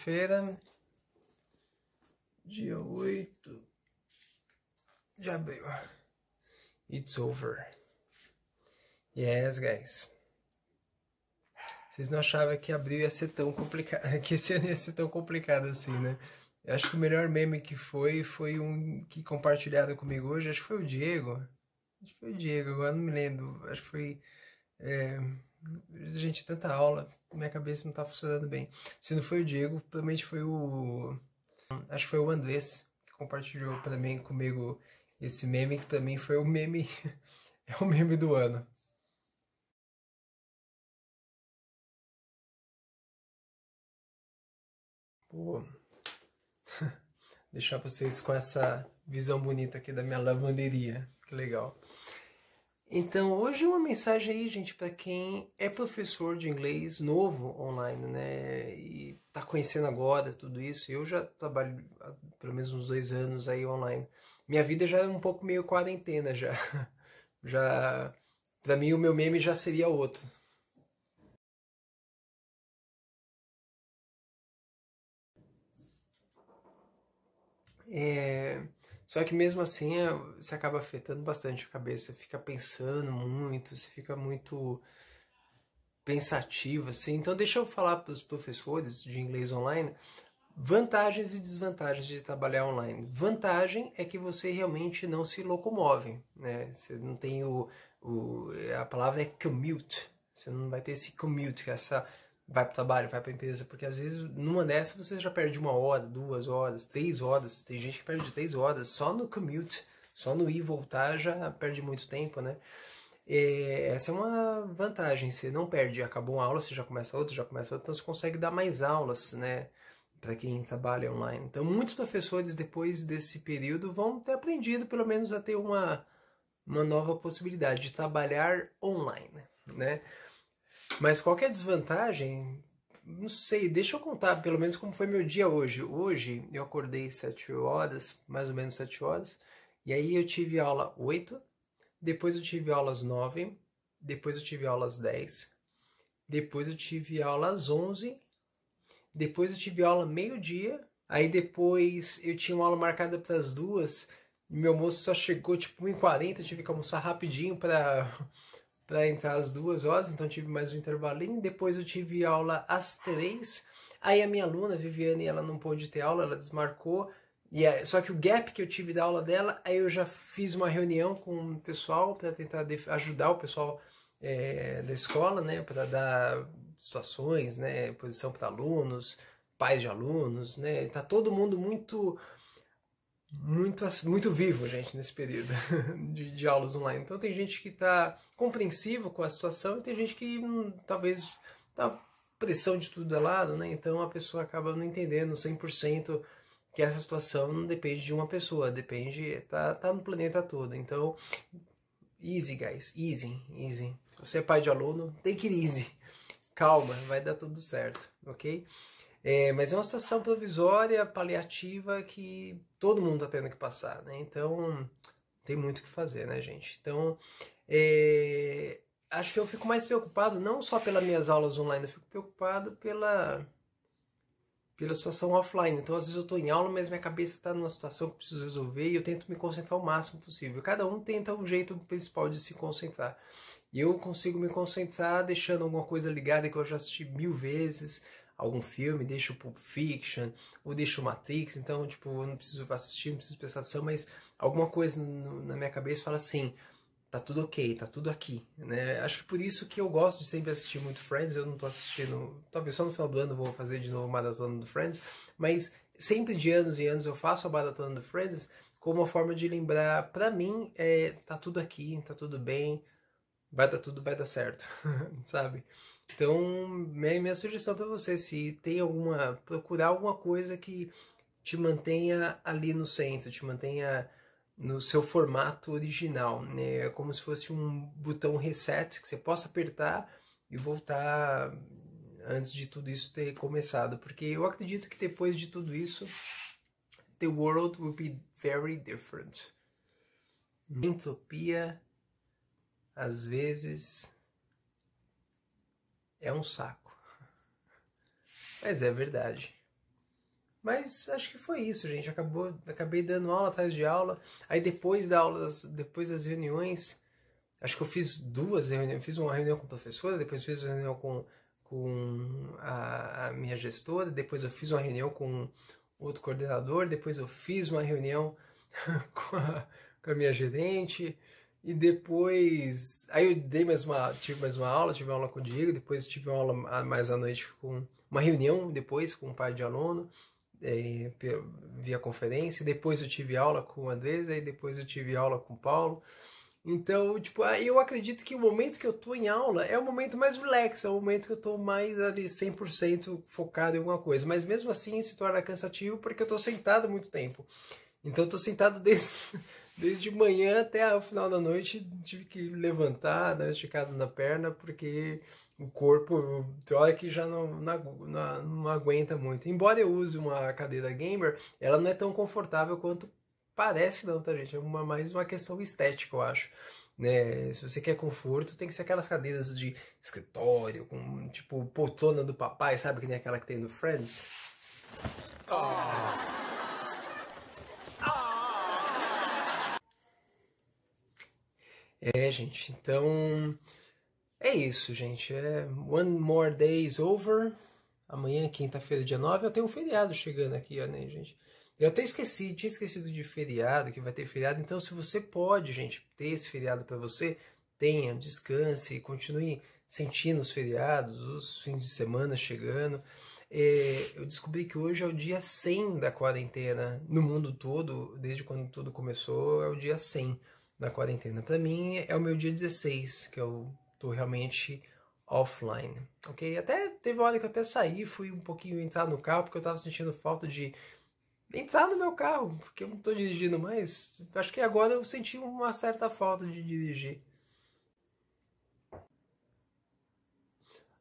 quarta-feira, dia 8 de abril. It's over. Yes, guys. Vocês não achavam que abril ia ser tão complicado, que esse ano ia ser tão complicado assim, né? Eu acho que o melhor meme que foi, foi um que compartilharam comigo hoje, acho que foi o Diego. Acho que foi o Diego, agora não me lembro. Acho que foi. É... Gente, tanta aula, minha cabeça não tá funcionando bem. Se não foi o Diego, provavelmente foi o. Acho que foi o Andrés que compartilhou para mim comigo esse meme, que para mim foi o meme. é o meme do ano. Vou deixar vocês com essa visão bonita aqui da minha lavanderia. Que legal. Então, hoje uma mensagem aí, gente, para quem é professor de inglês novo online, né? E tá conhecendo agora tudo isso. Eu já trabalho há pelo menos uns dois anos aí online. Minha vida já é um pouco meio quarentena já. Já, para mim o meu meme já seria outro. É, só que mesmo assim é, você acaba afetando bastante a cabeça, fica pensando muito, você fica muito pensativo, assim. Então deixa eu falar para os professores de inglês online vantagens e desvantagens de trabalhar online. Vantagem é que você realmente não se locomove, né? Você não tem o, o a palavra é commute. Você não vai ter esse commute, essa vai para o trabalho, vai para a empresa, porque às vezes numa dessa você já perde uma hora, duas horas, três horas. Tem gente que perde três horas só no commute, só no ir e voltar já perde muito tempo, né? É, essa é uma vantagem, você não perde, acabou uma aula, você já começa outra, já começa outra, então você consegue dar mais aulas, né? Para quem trabalha online. Então, muitos professores, depois desse período, vão ter aprendido, pelo menos, a ter uma, uma nova possibilidade de trabalhar online, né? Mas qualquer desvantagem, não sei, deixa eu contar pelo menos como foi meu dia hoje. Hoje eu acordei 7 horas, mais ou menos 7 horas, e aí eu tive aula 8, depois eu tive aulas 9, depois eu tive aulas 10, depois eu tive aulas 11, depois eu tive aula meio-dia, aí depois eu tinha uma aula marcada para as duas, meu almoço só chegou tipo 1h40, tive que almoçar rapidinho para para entrar às duas horas, então tive mais um intervalinho. Depois eu tive aula às três. Aí a minha aluna, Viviane, ela não pôde ter aula, ela desmarcou. E é, só que o gap que eu tive da aula dela, aí eu já fiz uma reunião com o pessoal para tentar ajudar o pessoal é, da escola, né, para dar situações, né, posição para alunos, pais de alunos, né. Tá todo mundo muito muito, muito vivo, gente, nesse período de, de aulas online. Então tem gente que está compreensivo com a situação e tem gente que hum, talvez tá pressão de tudo é lado, né? Então a pessoa acaba não entendendo 100% que essa situação não depende de uma pessoa, depende, tá, tá no planeta todo. Então, easy, guys, easy, easy. Você é pai de aluno, take it easy. Calma, vai dar tudo certo, ok? É, mas é uma situação provisória, paliativa, que todo mundo está tendo que passar, né? Então, tem muito o que fazer, né, gente? Então, é, acho que eu fico mais preocupado não só pelas minhas aulas online, eu fico preocupado pela, pela situação offline. Então, às vezes eu estou em aula, mas minha cabeça está numa situação que preciso resolver e eu tento me concentrar o máximo possível. Cada um tenta um jeito principal de se concentrar. E eu consigo me concentrar deixando alguma coisa ligada que eu já assisti mil vezes, algum filme, deixo Pulp Fiction, ou deixo Matrix, então, tipo, eu não preciso assistir, não preciso prestar atenção, mas alguma coisa no, na minha cabeça fala assim, tá tudo ok, tá tudo aqui, né? Acho que por isso que eu gosto de sempre assistir muito Friends, eu não tô assistindo, talvez só no final do ano vou fazer de novo maratona do Friends, mas sempre de anos e anos eu faço a maratona do Friends como uma forma de lembrar, para mim, é, tá tudo aqui, tá tudo bem, vai dar tudo, vai dar certo, sabe? Então, minha, minha sugestão para você, se tem alguma, procurar alguma coisa que te mantenha ali no centro, te mantenha no seu formato original, né? É como se fosse um botão reset que você possa apertar e voltar antes de tudo isso ter começado, porque eu acredito que depois de tudo isso, the world will be very different. Entropia às vezes é um saco. Mas é verdade. Mas acho que foi isso, gente. Acabou, acabei dando aula atrás de aula. Aí depois da aula, depois das reuniões, acho que eu fiz duas reuniões. Fiz uma reunião com a professora, depois fiz uma reunião com, com a, a minha gestora, depois eu fiz uma reunião com outro coordenador, depois eu fiz uma reunião com a, com a minha gerente. E depois. Aí eu dei mais uma. Tive mais uma aula, tive uma aula com o Diego, depois tive uma aula mais à noite com. Uma reunião depois com um pai de aluno é, via conferência, depois eu tive aula com o Andresa e depois eu tive aula com o Paulo. Então, tipo, eu acredito que o momento que eu tô em aula é o momento mais relax, é o momento que eu tô mais ali 100% focado em alguma coisa. Mas mesmo assim se torna cansativo porque eu tô sentado muito tempo. Então eu tô sentado desde, desde manhã até o final da noite, tive que levantar, dar esticado na perna, porque o corpo, olha que já não, não, não, aguenta muito. Embora eu use uma cadeira gamer, ela não é tão confortável quanto parece não, tá gente? É uma, mais uma questão estética, eu acho. Né? Se você quer conforto, tem que ser aquelas cadeiras de escritório, com tipo poltrona do papai, sabe? Que nem aquela que tem no Friends. Oh. É, gente, então é isso, gente. É One More Day is Over. Amanhã, quinta-feira, dia 9, eu tenho um feriado chegando aqui, ó, né, gente? Eu até esqueci, tinha esquecido de feriado, que vai ter feriado. Então, se você pode, gente, ter esse feriado para você, tenha, descanse, continue sentindo os feriados, os fins de semana chegando. É, eu descobri que hoje é o dia 100 da quarentena no mundo todo, desde quando tudo começou, é o dia 100 da quarentena. Para mim, é o meu dia 16, que o tô realmente offline, ok? Até teve hora que eu até saí, fui um pouquinho entrar no carro porque eu tava sentindo falta de entrar no meu carro, porque eu não tô dirigindo mais. Acho que agora eu senti uma certa falta de dirigir.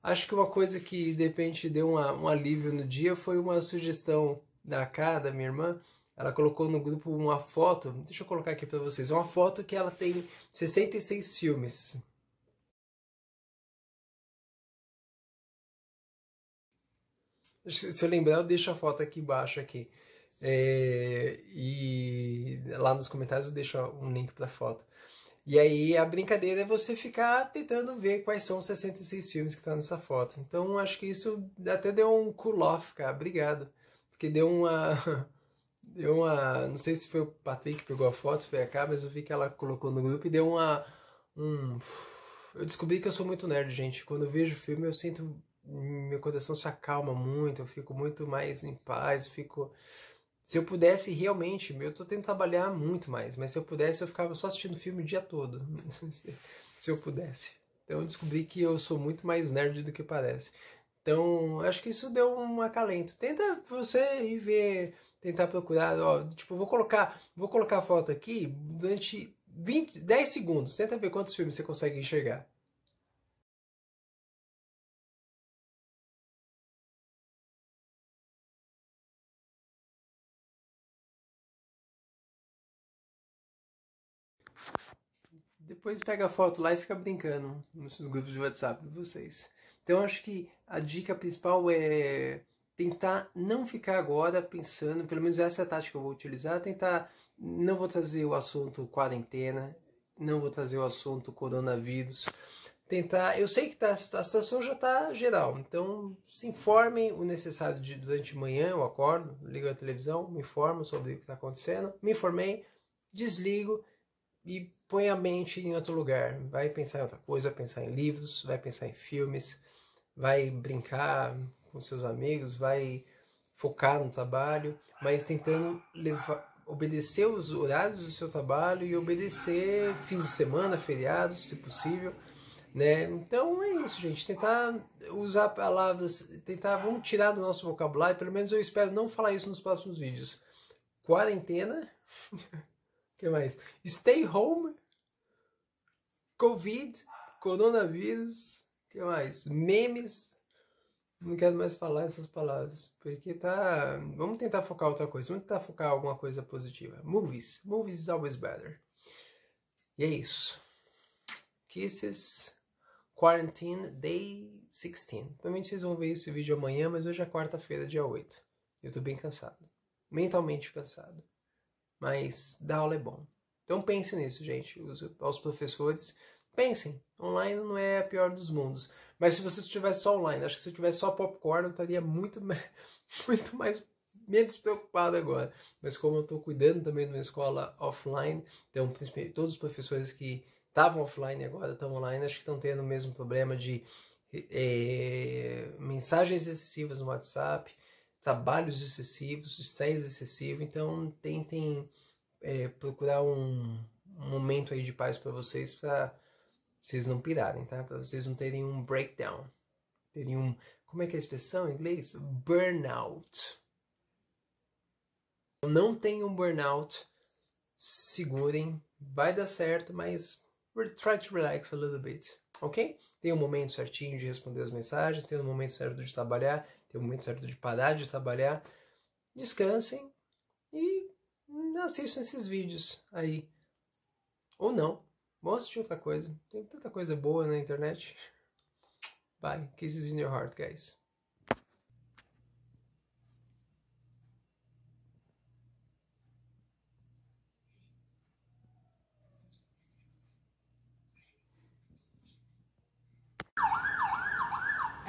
Acho que uma coisa que de repente deu uma, um alívio no dia foi uma sugestão da K, da minha irmã. Ela colocou no grupo uma foto, deixa eu colocar aqui para vocês, uma foto que ela tem 66 filmes. Se eu lembrar, eu deixo a foto aqui embaixo aqui. É, e lá nos comentários eu deixo um link para a foto. E aí a brincadeira é você ficar tentando ver quais são os 66 filmes que tá nessa foto. Então acho que isso até deu um cool off, cara. Obrigado. Porque deu uma. Deu uma. Não sei se foi o Patrick que pegou a foto, se foi a K, mas eu vi que ela colocou no grupo e deu uma. Um, eu descobri que eu sou muito nerd, gente. Quando eu vejo filme, eu sinto meu coração se acalma muito, eu fico muito mais em paz, fico se eu pudesse realmente, eu tô tentando trabalhar muito mais, mas se eu pudesse eu ficava só assistindo filme o dia todo, se eu pudesse. Então eu descobri que eu sou muito mais nerd do que parece. Então, acho que isso deu um acalento. Tenta você ir ver, tentar procurar, ó, tipo, vou colocar, vou colocar a foto aqui durante 20, 10 segundos. Tenta ver quantos filmes você consegue enxergar. Depois pega a foto lá e fica brincando nos grupos de WhatsApp de vocês. Então acho que a dica principal é tentar não ficar agora pensando, pelo menos essa é a tática que eu vou utilizar, tentar não vou trazer o assunto quarentena, não vou trazer o assunto coronavírus, tentar, eu sei que tá, a situação já está geral, então se informem o necessário de, durante manhã, eu acordo, ligo a televisão, me informo sobre o que está acontecendo, me informei, desligo e põe a mente em outro lugar. Vai pensar em outra coisa, vai pensar em livros, vai pensar em filmes, vai brincar com seus amigos, vai focar no trabalho, mas tentando levar, obedecer os horários do seu trabalho e obedecer fins de semana, feriados, se possível. Né? Então é isso, gente. Tentar usar palavras, tentar, vamos tirar do nosso vocabulário, pelo menos eu espero não falar isso nos próximos vídeos. Quarentena. que mais? Stay home, Covid, coronavírus, que mais? Memes. Não quero mais falar essas palavras, porque tá. Vamos tentar focar outra coisa. Vamos tentar focar alguma coisa positiva. Movies. Movies is always better. E é isso. Kisses. Quarantine Day 16. Provavelmente vocês vão ver esse vídeo amanhã, mas hoje é quarta-feira, dia 8. Eu tô bem cansado. Mentalmente cansado. Mas dar aula é bom. Então pense nisso, gente. Os, aos professores, pensem. Online não é a pior dos mundos. Mas se você estivesse só online, acho que se eu tivesse só popcorn, eu estaria muito, muito mais menos preocupado agora. Mas como eu estou cuidando também de uma escola offline, então todos os professores que estavam offline agora estão online, acho que estão tendo o mesmo problema de é, mensagens excessivas no WhatsApp, trabalhos excessivos, estresse excessivo. Então tentem é, procurar um, um momento aí de paz para vocês para vocês não pirarem, tá? Para vocês não terem um breakdown, terem um como é que é a expressão em inglês? Burnout. Não tenham um burnout, segurem, vai dar certo, mas try to relax a little bit, ok? Tem um momento certinho de responder as mensagens, tem um momento certo de trabalhar, tem um momento certo de parar de trabalhar. Descansem e assistam esses vídeos aí. Ou não. Assistir outra coisa. Tem tanta coisa boa na internet. Bye. Kisses in your heart, guys.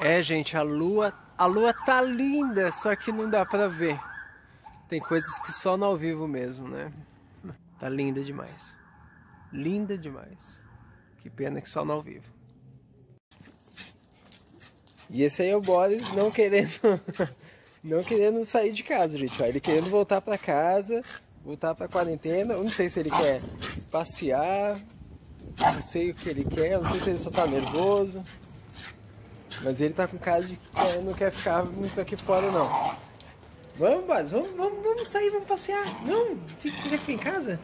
É, gente, a lua, a lua tá linda, só que não dá pra ver. Tem coisas que só no ao vivo mesmo, né? Tá linda demais. Linda demais. Que pena que só no ao vivo. E esse aí é o Boris não querendo não querendo sair de casa, gente. Ele querendo voltar para casa, voltar para quarentena. Eu não sei se ele quer passear, não sei o que ele quer, não sei se ele só tá nervoso. Mas ele tá com cara de que não quer ficar muito aqui fora, não. Vamos, Baz, vamos, vamos, vamos sair, vamos passear. Não, fica, fica em casa.